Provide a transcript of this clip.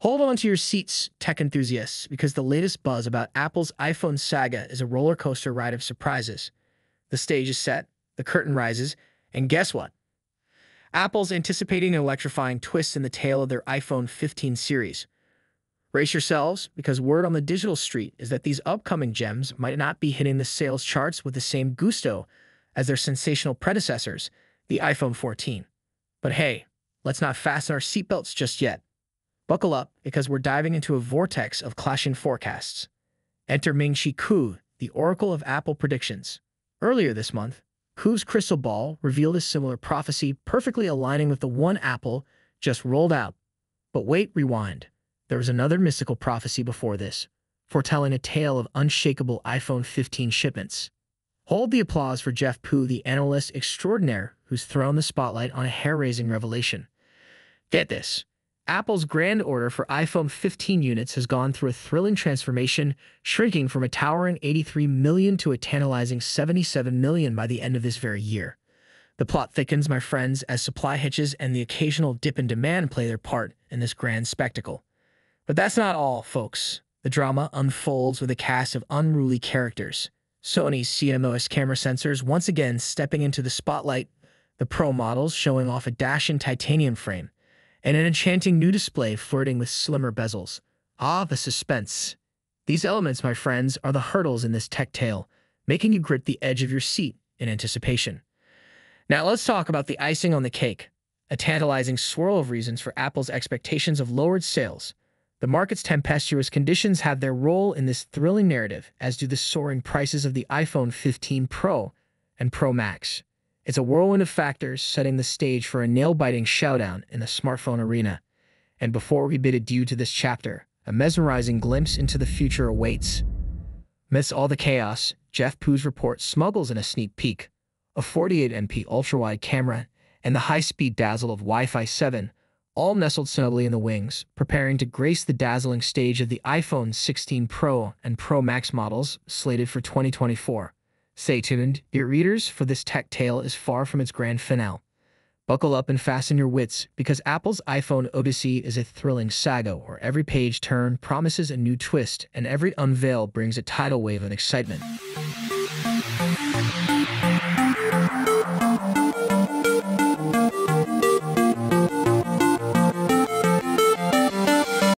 Hold on to your seats, tech enthusiasts, because the latest buzz about Apple's iPhone saga is a roller coaster ride of surprises. The stage is set, the curtain rises, and guess what? Apple's anticipating an electrifying twist in the tale of their iPhone 15 series. Brace yourselves, because word on the digital street is that these upcoming gems might not be hitting the sales charts with the same gusto as their sensational predecessors, the iPhone 14. But hey, let's not fasten our seatbelts just yet. Buckle up, because we're diving into a vortex of clashing forecasts. Enter Ming-Chi Kuo, the oracle of Apple predictions. Earlier this month, Kuo's crystal ball revealed a similar prophecy perfectly aligning with the one Apple just rolled out. But wait, rewind. There was another mystical prophecy before this, foretelling a tale of unshakable iPhone 15 shipments. Hold the applause for Jeff Pu, the analyst extraordinaire who's thrown the spotlight on a hair-raising revelation. Get this. Apple's grand order for iPhone 15 units has gone through a thrilling transformation, shrinking from a towering 83 million to a tantalizing 77 million by the end of this very year. The plot thickens, my friends, as supply hitches and the occasional dip in demand play their part in this grand spectacle. But that's not all, folks. The drama unfolds with a cast of unruly characters. Sony's CMOS camera sensors once again stepping into the spotlight, the Pro models showing off a dashing titanium frame, and an enchanting new display flirting with slimmer bezels. Ah, the suspense. These elements, my friends, are the hurdles in this tech tale, making you grit the edge of your seat in anticipation. Now let's talk about the icing on the cake, a tantalizing swirl of reasons for Apple's expectations of lowered sales. The market's tempestuous conditions have their role in this thrilling narrative, as do the soaring prices of the iPhone 15 Pro and Pro Max. It's a whirlwind of factors setting the stage for a nail-biting showdown in the smartphone arena. And before we bid adieu to this chapter, a mesmerizing glimpse into the future awaits. Amidst all the chaos, Jeff Pu's report smuggles in a sneak peek, a 48MP ultra-wide camera, and the high-speed dazzle of Wi-Fi 7, all nestled snugly in the wings, preparing to grace the dazzling stage of the iPhone 16 Pro and Pro Max models slated for 2024. Stay tuned, dear readers, for this tech tale is far from its grand finale. Buckle up and fasten your wits, because Apple's iPhone Odyssey is a thrilling saga where every page turn promises a new twist and every unveil brings a tidal wave of excitement.